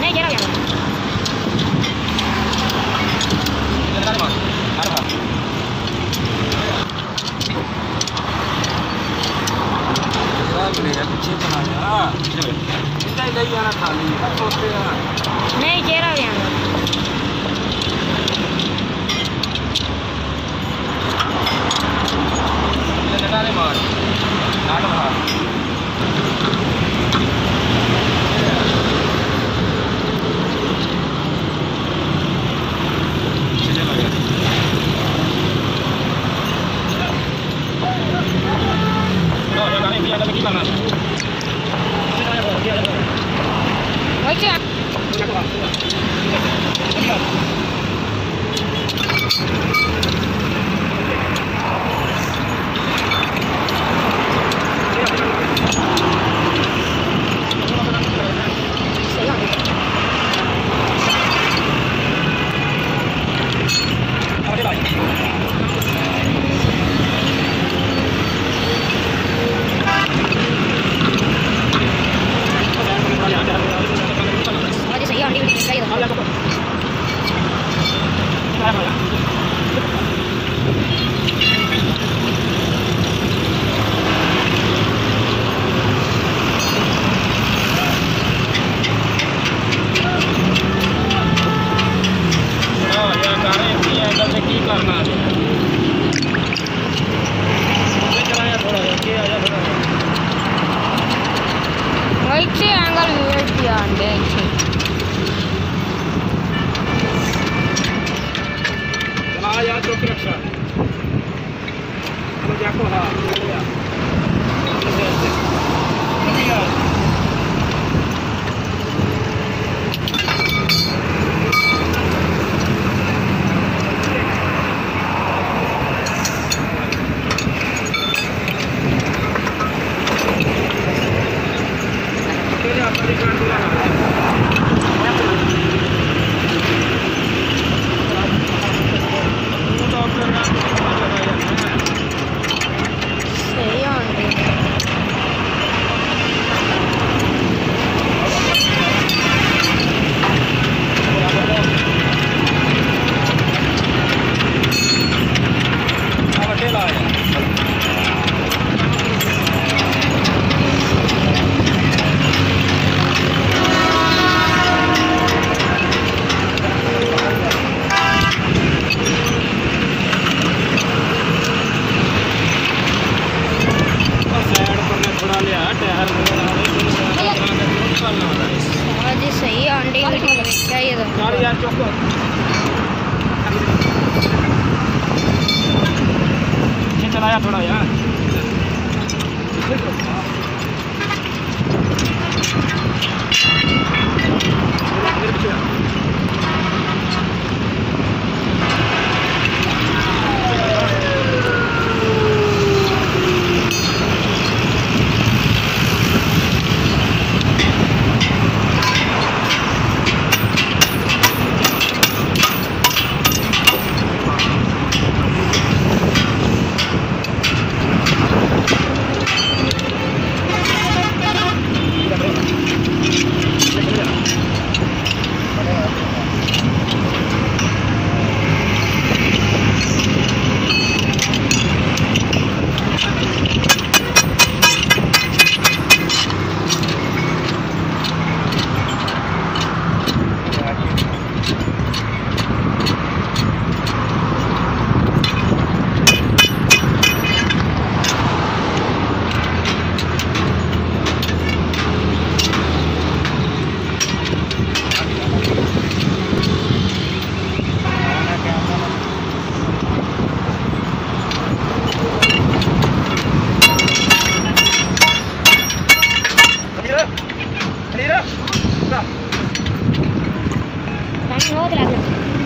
नहीं गिरा गया नहीं गिरा गया 咱们去吧，来吧，सही तो। चाहिए चलाया थोड़ा यार Tira! Tira! Tá. tá em outra, né?